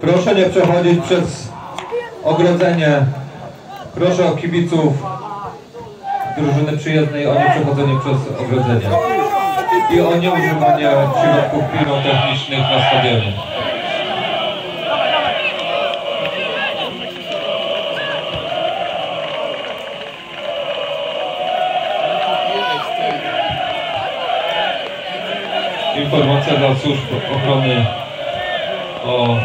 Proszę nie przechodzić przez ogrodzenie. Proszę o kibiców drużyny przyjezdnej o nieprzechodzenie przez ogrodzenie i o nieużywanie środków pirotechnicznych na stadionie. Informacja dla służb ochrony o